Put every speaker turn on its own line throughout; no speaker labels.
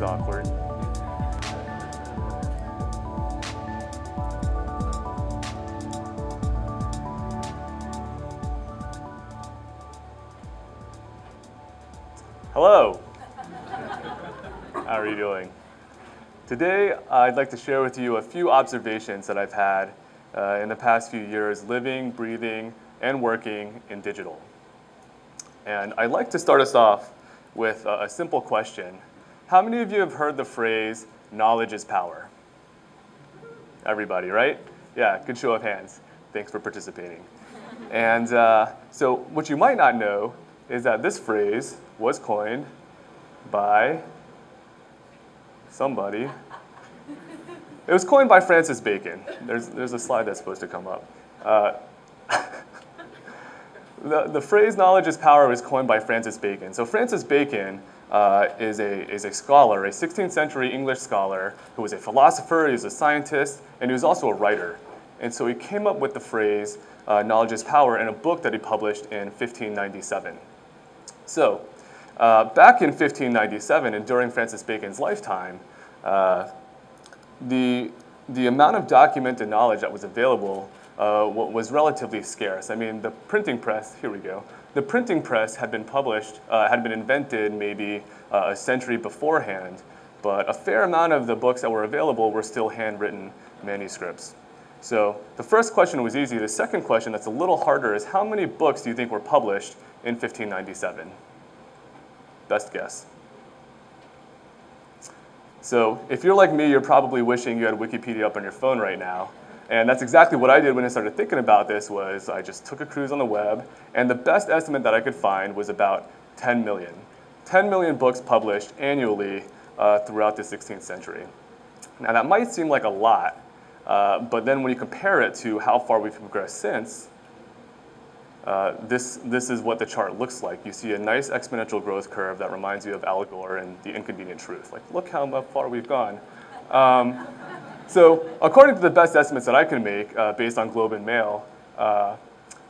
was awkward. Hello. How are you doing? Today, I'd like to share with you a few observations that I've had uh, in the past few years living, breathing, and working in digital. And I'd like to start us off with a, a simple question. How many of you have heard the phrase, knowledge is power? Everybody, right? Yeah, good show of hands. Thanks for participating. And uh, so, what you might not know is that this phrase was coined by somebody. It was coined by Francis Bacon. There's, there's a slide that's supposed to come up. Uh, the, the phrase knowledge is power was coined by Francis Bacon. So Francis Bacon uh, is, a, is a scholar, a 16th century English scholar who was a philosopher, he was a scientist, and he was also a writer. And so he came up with the phrase uh, knowledge is power in a book that he published in 1597. So uh, back in 1597 and during Francis Bacon's lifetime, uh, the, the amount of documented knowledge that was available uh, was relatively scarce. I mean, the printing press, here we go, the printing press had been published, uh, had been invented maybe uh, a century beforehand, but a fair amount of the books that were available were still handwritten manuscripts. So the first question was easy. The second question that's a little harder is how many books do you think were published in 1597? Best guess. So if you're like me, you're probably wishing you had Wikipedia up on your phone right now. And that's exactly what I did when I started thinking about this was I just took a cruise on the web, and the best estimate that I could find was about 10 million. 10 million books published annually uh, throughout the 16th century. Now that might seem like a lot, uh, but then when you compare it to how far we've progressed since, uh, this, this is what the chart looks like. You see a nice exponential growth curve that reminds you of Al Gore and The Inconvenient Truth. Like, look how far we've gone. Um, so according to the best estimates that I can make uh, based on Globe and Mail, uh,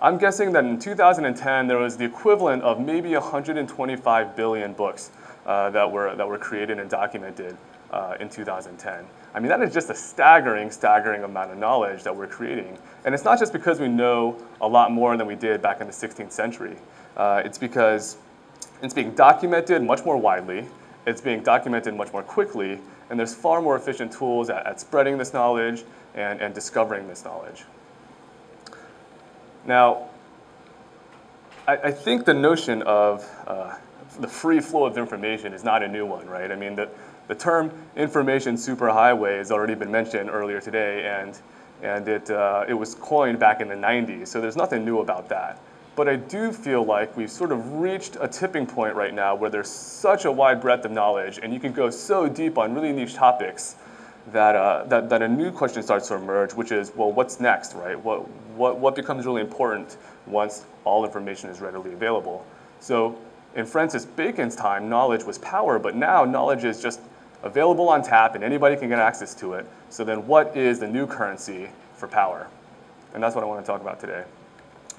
I'm guessing that in 2010 there was the equivalent of maybe 125 billion books uh, that, were, that were created and documented uh, in 2010. I mean, that is just a staggering, staggering amount of knowledge that we're creating. And it's not just because we know a lot more than we did back in the 16th century. Uh, it's because it's being documented much more widely, it's being documented much more quickly, and there's far more efficient tools at, at spreading this knowledge and, and discovering this knowledge. Now, I, I think the notion of uh, the free flow of information is not a new one, right? I mean, the, the term information superhighway has already been mentioned earlier today, and, and it, uh, it was coined back in the 90s, so there's nothing new about that. But I do feel like we've sort of reached a tipping point right now where there's such a wide breadth of knowledge and you can go so deep on really niche topics that, uh, that, that a new question starts to emerge, which is, well, what's next, right? What, what, what becomes really important once all information is readily available? So in Francis Bacon's time, knowledge was power, but now knowledge is just available on tap and anybody can get access to it. So then what is the new currency for power? And that's what I want to talk about today.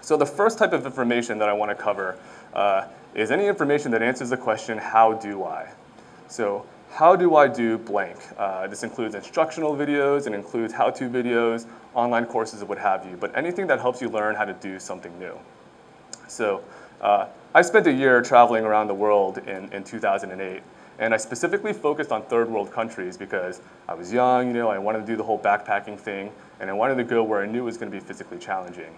So the first type of information that I want to cover uh, is any information that answers the question, how do I? So how do I do blank? Uh, this includes instructional videos, it includes how-to videos, online courses, what have you, but anything that helps you learn how to do something new. So uh, I spent a year traveling around the world in, in 2008, and I specifically focused on third world countries because I was young, you know, I wanted to do the whole backpacking thing, and I wanted to go where I knew it was going to be physically challenging.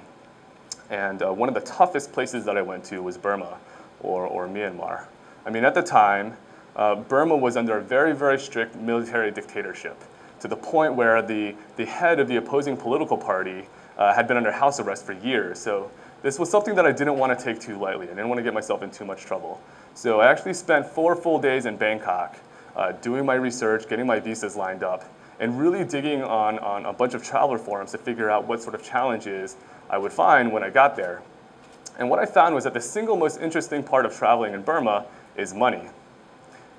And uh, one of the toughest places that I went to was Burma or, or Myanmar. I mean, at the time, uh, Burma was under a very, very strict military dictatorship to the point where the, the head of the opposing political party uh, had been under house arrest for years. So this was something that I didn't want to take too lightly. I didn't want to get myself in too much trouble. So I actually spent four full days in Bangkok uh, doing my research, getting my visas lined up, and really digging on, on a bunch of traveler forums to figure out what sort of challenges I would find when I got there. And what I found was that the single most interesting part of traveling in Burma is money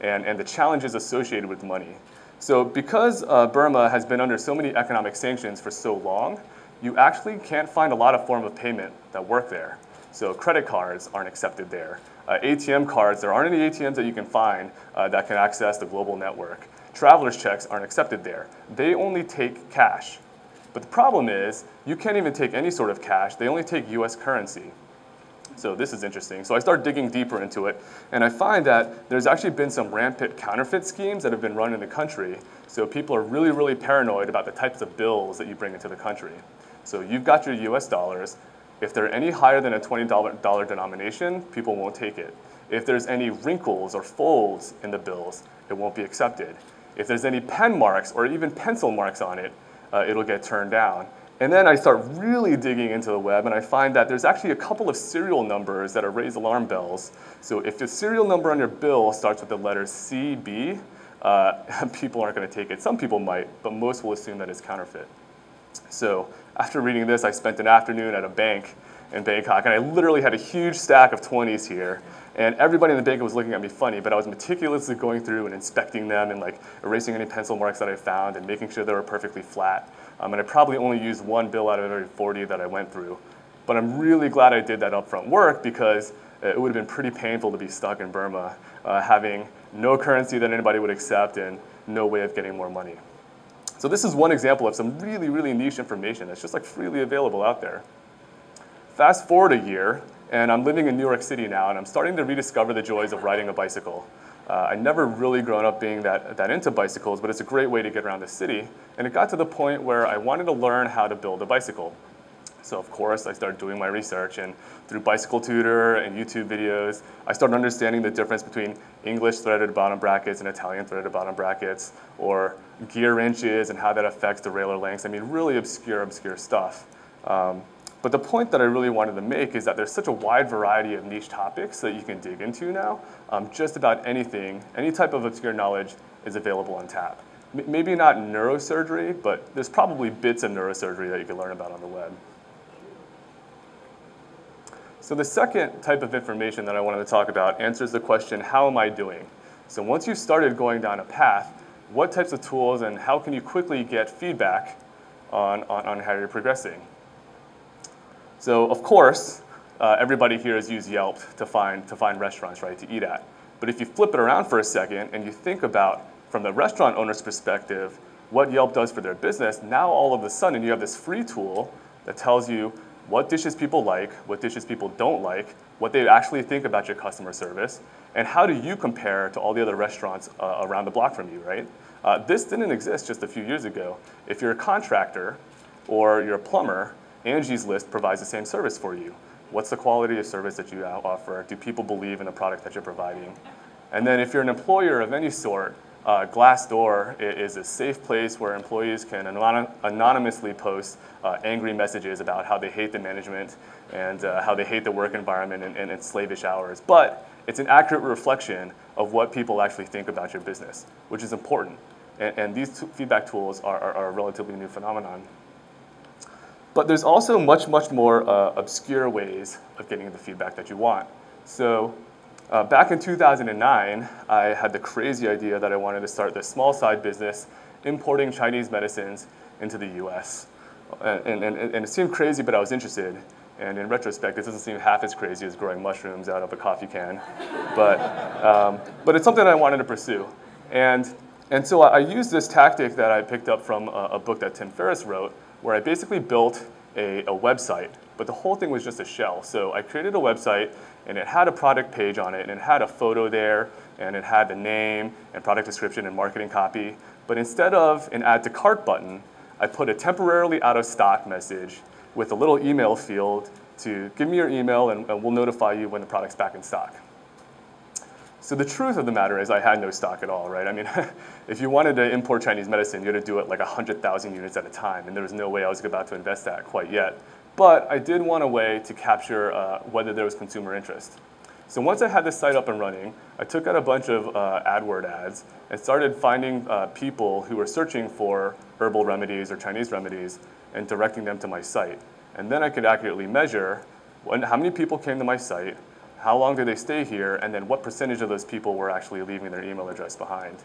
and, and the challenges associated with money. So because uh, Burma has been under so many economic sanctions for so long, you actually can't find a lot of form of payment that work there. So credit cards aren't accepted there. Uh, ATM cards, there aren't any ATMs that you can find uh, that can access the global network. Traveler's checks aren't accepted there. They only take cash. But the problem is, you can't even take any sort of cash. They only take US currency. So this is interesting. So I start digging deeper into it, and I find that there's actually been some rampant counterfeit schemes that have been run in the country. So people are really, really paranoid about the types of bills that you bring into the country. So you've got your US dollars. If they're any higher than a $20 denomination, people won't take it. If there's any wrinkles or folds in the bills, it won't be accepted. If there's any pen marks or even pencil marks on it, uh, it'll get turned down. And then I start really digging into the web and I find that there's actually a couple of serial numbers that are raised alarm bells. So if the serial number on your bill starts with the letter CB, uh, people aren't going to take it. Some people might, but most will assume that it's counterfeit. So after reading this, I spent an afternoon at a bank in Bangkok, and I literally had a huge stack of 20s here. And everybody in the bank was looking at me funny, but I was meticulously going through and inspecting them and like erasing any pencil marks that I found and making sure they were perfectly flat. Um, and I probably only used one bill out of every 40 that I went through. But I'm really glad I did that upfront work because it would have been pretty painful to be stuck in Burma, uh, having no currency that anybody would accept and no way of getting more money. So this is one example of some really, really niche information that's just like freely available out there. Fast forward a year, and I'm living in New York City now, and I'm starting to rediscover the joys of riding a bicycle. Uh, I never really grown up being that, that into bicycles, but it's a great way to get around the city. And it got to the point where I wanted to learn how to build a bicycle. So of course, I started doing my research, and through Bicycle Tutor and YouTube videos, I started understanding the difference between English threaded bottom brackets and Italian threaded bottom brackets, or gear inches and how that affects derailleur lengths. I mean, really obscure, obscure stuff. Um, but the point that I really wanted to make is that there's such a wide variety of niche topics that you can dig into now. Um, just about anything, any type of obscure knowledge is available on tap. M maybe not neurosurgery, but there's probably bits of neurosurgery that you can learn about on the web. So the second type of information that I wanted to talk about answers the question, how am I doing? So once you've started going down a path, what types of tools and how can you quickly get feedback on, on, on how you're progressing? So of course, uh, everybody here has used Yelp to find, to find restaurants, right, to eat at. But if you flip it around for a second and you think about, from the restaurant owner's perspective, what Yelp does for their business, now all of a sudden you have this free tool that tells you what dishes people like, what dishes people don't like, what they actually think about your customer service, and how do you compare to all the other restaurants uh, around the block from you, right? Uh, this didn't exist just a few years ago. If you're a contractor or you're a plumber, Angie's List provides the same service for you. What's the quality of service that you offer? Do people believe in the product that you're providing? And then if you're an employer of any sort, uh, Glassdoor is a safe place where employees can anonymously post uh, angry messages about how they hate the management and uh, how they hate the work environment and, and, and, slavish hours. But it's an accurate reflection of what people actually think about your business, which is important. And, and these feedback tools are, are, are a relatively new phenomenon. But there's also much, much more uh, obscure ways of getting the feedback that you want. So uh, back in 2009, I had the crazy idea that I wanted to start this small side business importing Chinese medicines into the US. And, and, and, it seemed crazy, but I was interested. And in retrospect, it doesn't seem half as crazy as growing mushrooms out of a coffee can. but, um, but it's something I wanted to pursue. And, and so I, used this tactic that I picked up from a, a book that Tim Ferriss wrote, where I basically built a, a website, but the whole thing was just a shell. So I created a website and it had a product page on it and it had a photo there and it had the name and product description and marketing copy. But instead of an add to cart button, I put a temporarily out of stock message with a little email field to give me your email and, and we'll notify you when the product's back in stock. So the truth of the matter is I had no stock at all, right? I mean, if you wanted to import Chinese medicine, you had to do it like 100,000 units at a time, and there was no way I was about to invest that quite yet. But I did want a way to capture uh, whether there was consumer interest. So once I had this site up and running, I took out a bunch of uh, AdWord ads and started finding uh, people who were searching for herbal remedies or Chinese remedies and directing them to my site. And then I could accurately measure when, how many people came to my site, how long do they stay here, and then what percentage of those people were actually leaving their email address behind.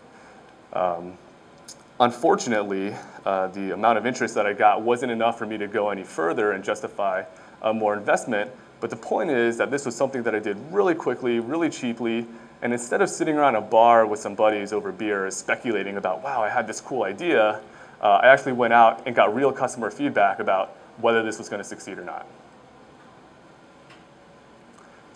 Um, unfortunately, uh, the amount of interest that I got wasn't enough for me to go any further and justify uh, more investment, But the point is that this was something that I did really quickly, really cheaply, and instead of sitting around a bar with some buddies over beers speculating about, wow, I had this cool idea, uh, I actually went out and got real customer feedback about whether this was going to succeed or not.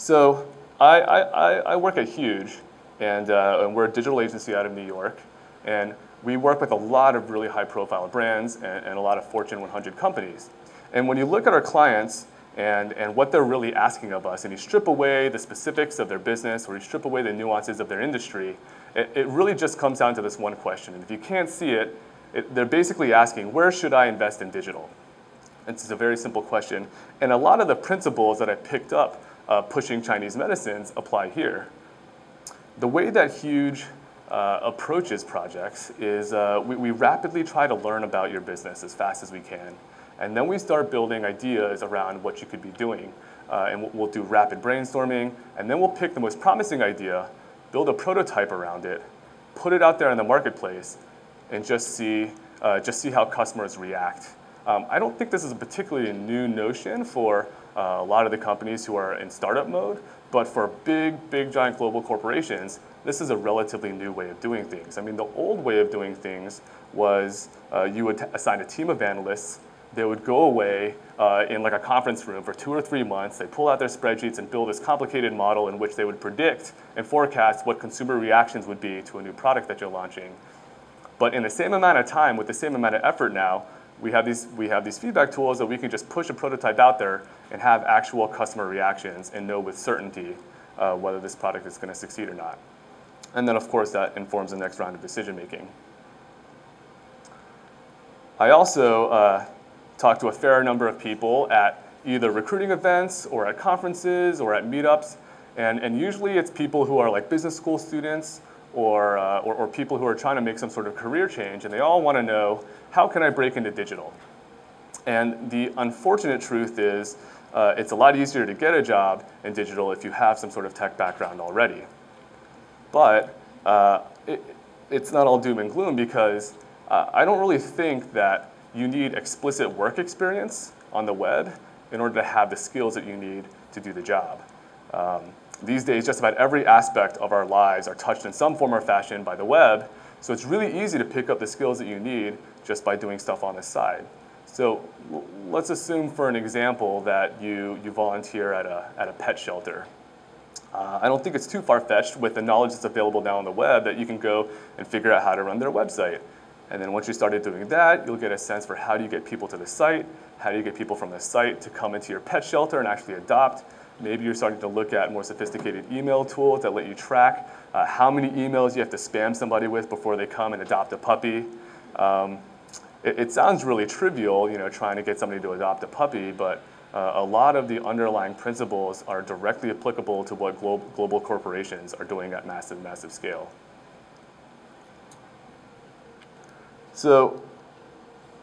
So I, I, I work at Huge, and, uh, and we're a digital agency out of New York, and we work with a lot of really high profile brands and, and a lot of Fortune 100 companies. And when you look at our clients, and, and what they're really asking of us. And you strip away the specifics of their business or you strip away the nuances of their industry, it, it really just comes down to this one question. And if you can't see it, it, they're basically asking, where should I invest in digital? And it's a very simple question. And a lot of the principles that I picked up uh, pushing Chinese medicines apply here. The way that Huge uh, approaches projects is uh, we, we rapidly try to learn about your business as fast as we can. And then we start building ideas around what you could be doing. Uh, and we'll, do rapid brainstorming, and then we'll pick the most promising idea, build a prototype around it, put it out there in the marketplace, and just see, uh, just see how customers react. Um, I don't think this is a particularly new notion for uh, a lot of the companies who are in startup mode, but for big, big, giant global corporations, this is a relatively new way of doing things. I mean, the old way of doing things was uh, you would assign a team of analysts they would go away uh, in like a conference room for two or three months. They pull out their spreadsheets and build this complicated model in which they would predict and forecast what consumer reactions would be to a new product that you're launching. But in the same amount of time, with the same amount of effort now, we have these, we have these feedback tools that we can just push a prototype out there and have actual customer reactions and know with certainty uh, whether this product is going to succeed or not. And then, of course, that informs the next round of decision making. I also uh, talked to a fair number of people at either recruiting events or at conferences or at meetups. And, and usually it's people who are like business school students or, uh, or, or, people who are trying to make some sort of career change. And they all want to know, how can I break into digital? And the unfortunate truth is, uh, it's a lot easier to get a job in digital if you have some sort of tech background already. But uh, it, it's not all doom and gloom because uh, I don't really think that you need explicit work experience on the web in order to have the skills that you need to do the job. Um, these days, just about every aspect of our lives are touched in some form or fashion by the web, so it's really easy to pick up the skills that you need just by doing stuff on the side. So let's assume for an example that you, you volunteer at a, at a pet shelter. Uh, I don't think it's too far-fetched with the knowledge that's available now on the web that you can go and figure out how to run their website. And then once you started doing that, you'll get a sense for how do you get people to the site, how do you get people from the site to come into your pet shelter and actually adopt. Maybe you're starting to look at more sophisticated email tools that let you track uh, how many emails you have to spam somebody with before they come and adopt a puppy. Um, it, it, sounds really trivial, you know, trying to get somebody to adopt a puppy, but uh, a lot of the underlying principles are directly applicable to what glo global corporations are doing at massive, massive scale. So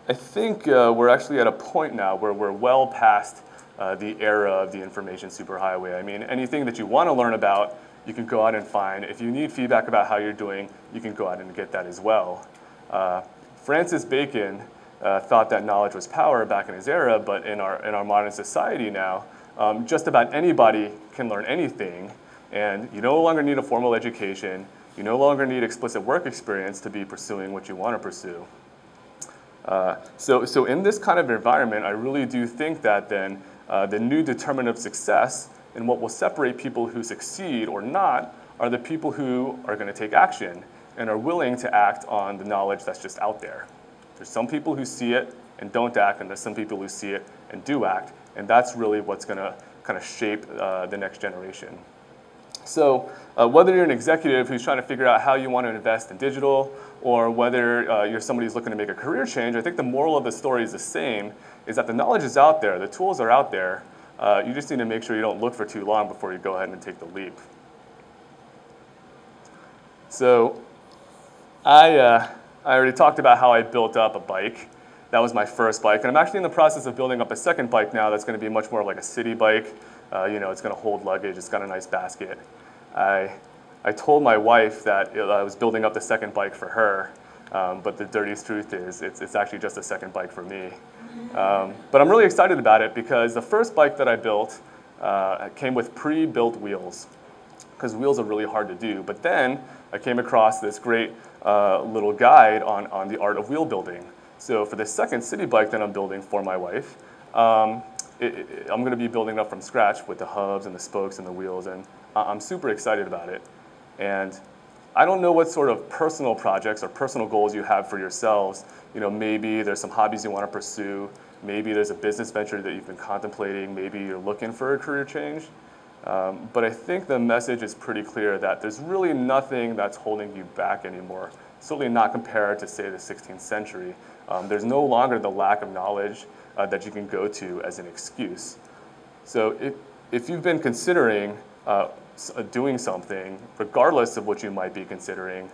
I think uh, we're actually at a point now where we're well past uh, the era of the information superhighway. I mean, anything that you want to learn about, you can go out and find. If you need feedback about how you're doing, you can go out and get that as well. Uh, Francis Bacon uh, thought that knowledge was power back in his era, but in our, in our modern society now, um, just about anybody can learn anything, and you no longer need a formal education. You no longer need explicit work experience to be pursuing what you want to pursue. Uh, so, so in this kind of environment, I really do think that then uh, the new determinant of success and what will separate people who succeed or not are the people who are going to take action and are willing to act on the knowledge that's just out there. There's some people who see it and don't act, and there's some people who see it and do act, and that's really what's going to kind of shape uh, the next generation. So uh, whether you're an executive who's trying to figure out how you want to invest in digital, or whether uh, you're somebody who's looking to make a career change, I think the moral of the story is the same, is that the knowledge is out there, the tools are out there, uh, you just need to make sure you don't look for too long before you go ahead and take the leap. So I, uh, I already talked about how I built up a bike. That was my first bike, and I'm actually in the process of building up a second bike now that's going to be much more like a city bike. Uh, you know, it's going to hold luggage. It's got a nice basket. I, I told my wife that I was building up the second bike for her, um, but the dirtiest truth is it's, it's actually just a second bike for me. Um, but I'm really excited about it because the first bike that I built uh, came with pre-built wheels because wheels are really hard to do. But then I came across this great uh, little guide on, on the art of wheel building. So for the second city bike that I'm building for my wife, um, it, it, I'm going to be building it up from scratch with the hubs and the spokes and the wheels, and I'm super excited about it. And I don't know what sort of personal projects or personal goals you have for yourselves. You know, maybe there's some hobbies you want to pursue. Maybe there's a business venture that you've been contemplating. Maybe you're looking for a career change. Um, but I think the message is pretty clear that there's really nothing that's holding you back anymore. Certainly not compared to, say, the 16th century. Um, there's no longer the lack of knowledge uh, that you can go to as an excuse. So if, if you've been considering uh, doing something, regardless of what you might be considering,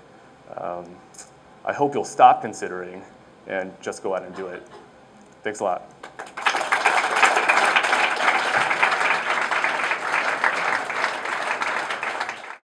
um, I hope you'll stop considering and just go out and do it. Thanks a lot.